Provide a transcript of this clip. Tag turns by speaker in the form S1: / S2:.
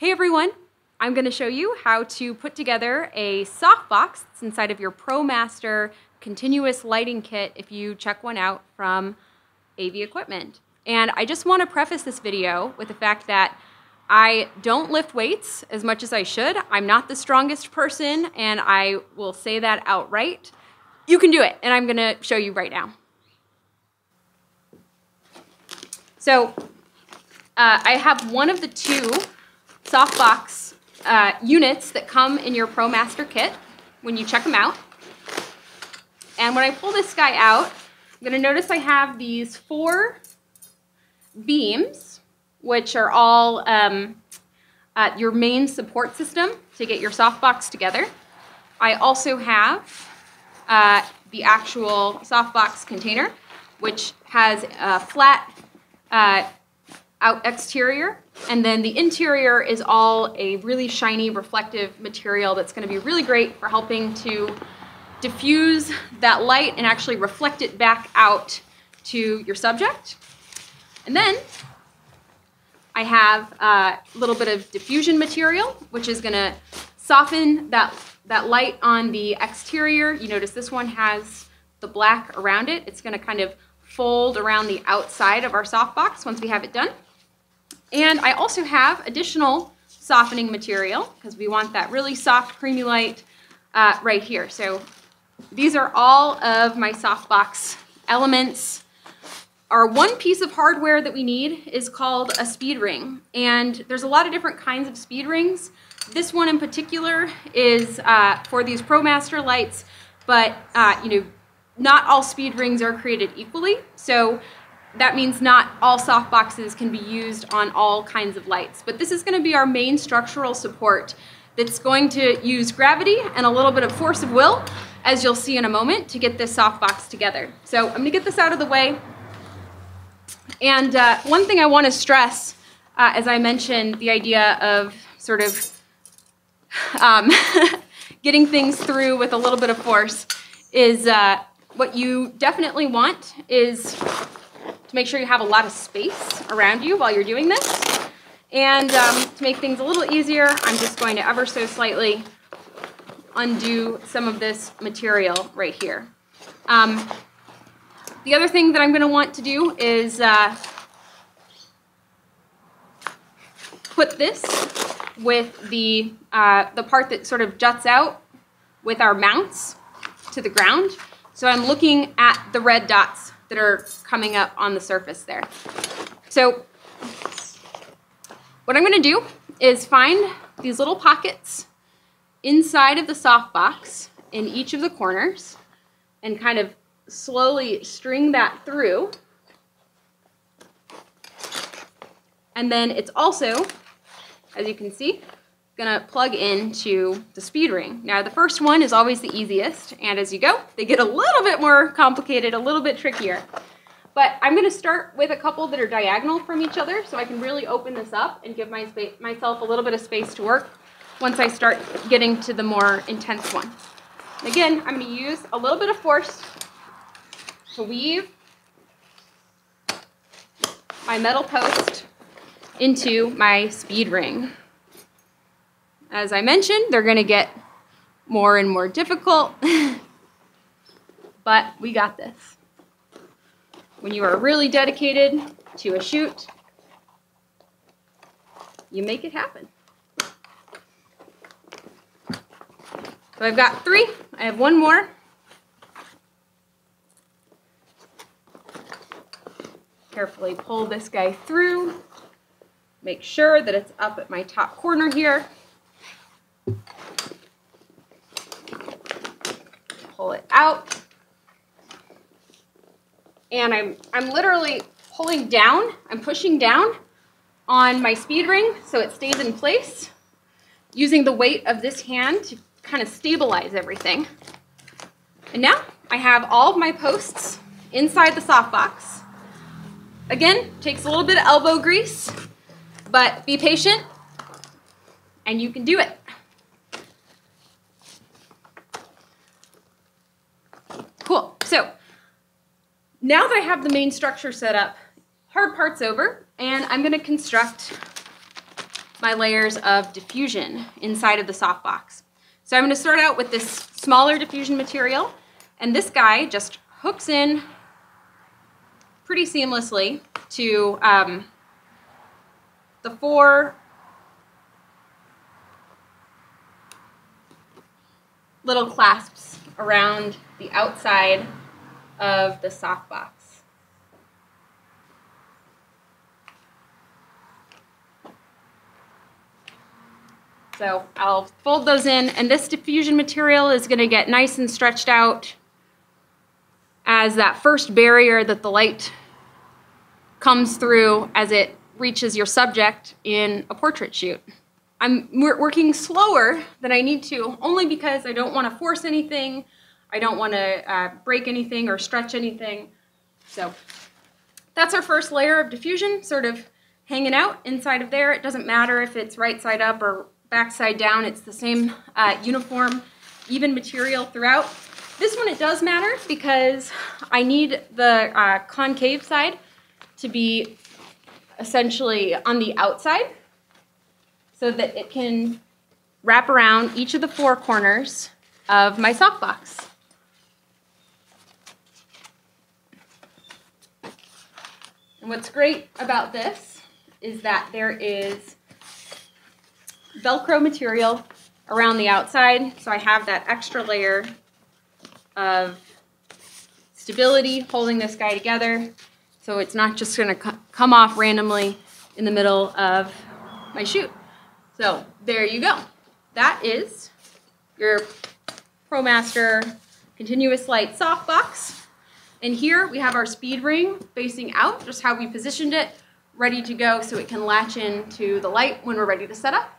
S1: Hey everyone, I'm going to show you how to put together a softbox that's inside of your ProMaster continuous lighting kit if you check one out from AV Equipment. And I just want to preface this video with the fact that I don't lift weights as much as I should. I'm not the strongest person and I will say that outright. You can do it and I'm going to show you right now. So uh, I have one of the two softbox uh, units that come in your ProMaster kit when you check them out. And when I pull this guy out, I'm going to notice I have these four beams, which are all um, uh, your main support system to get your softbox together. I also have uh, the actual softbox container, which has a flat uh, out exterior. And then the interior is all a really shiny reflective material that's gonna be really great for helping to diffuse that light and actually reflect it back out to your subject. And then I have a little bit of diffusion material, which is gonna soften that, that light on the exterior. You notice this one has the black around it. It's gonna kind of fold around the outside of our softbox once we have it done. And I also have additional softening material because we want that really soft, creamy light uh, right here. So these are all of my softbox elements. Our one piece of hardware that we need is called a speed ring. And there's a lot of different kinds of speed rings. This one in particular is uh, for these ProMaster lights, but uh, you know, not all speed rings are created equally. So that means not all soft boxes can be used on all kinds of lights. But this is going to be our main structural support that's going to use gravity and a little bit of force of will, as you'll see in a moment, to get this soft box together. So I'm to get this out of the way. And uh, one thing I want to stress, uh, as I mentioned, the idea of sort of um, getting things through with a little bit of force, is uh, what you definitely want is to make sure you have a lot of space around you while you're doing this. And um, to make things a little easier, I'm just going to ever so slightly undo some of this material right here. Um, the other thing that I'm going to want to do is uh, put this with the, uh, the part that sort of juts out with our mounts to the ground. So I'm looking at the red dots that are coming up on the surface there. So what I'm going to do is find these little pockets inside of the softbox in each of the corners and kind of slowly string that through. And then it's also, as you can see, gonna plug into the speed ring. Now the first one is always the easiest, and as you go, they get a little bit more complicated, a little bit trickier. But I'm gonna start with a couple that are diagonal from each other so I can really open this up and give my myself a little bit of space to work once I start getting to the more intense one. Again, I'm gonna use a little bit of force to weave my metal post into my speed ring. As I mentioned, they're going to get more and more difficult, but we got this. When you are really dedicated to a shoot, you make it happen. So I've got three. I have one more. Carefully pull this guy through. Make sure that it's up at my top corner here. Pull it out. And I'm, I'm literally pulling down, I'm pushing down on my speed ring so it stays in place, using the weight of this hand to kind of stabilize everything. And now I have all of my posts inside the softbox. Again, takes a little bit of elbow grease, but be patient and you can do it. So now that I have the main structure set up, hard part's over, and I'm gonna construct my layers of diffusion inside of the softbox. So I'm going to start out with this smaller diffusion material, and this guy just hooks in pretty seamlessly to um, the four little clasps around the outside of the softbox. So I'll fold those in, and this diffusion material is going to get nice and stretched out as that first barrier that the light comes through as it reaches your subject in a portrait shoot. I'm working slower than I need to, only because I don't want to force anything, I don't want to uh, break anything or stretch anything. So that's our first layer of diffusion, sort of hanging out inside of there. It doesn't matter if it's right side up or back side down. It's the same uh, uniform, even material throughout. This one it does matter because I need the uh, concave side to be essentially on the outside so that it can wrap around each of the four corners of my softbox. And what's great about this is that there is Velcro material around the outside, so I have that extra layer of stability holding this guy together, so it's not just going to come off randomly in the middle of my shoot. So there you go. That is your ProMaster Continuous Light Softbox. And here we have our speed ring facing out, just how we positioned it, ready to go so it can latch into the light when we're ready to set up.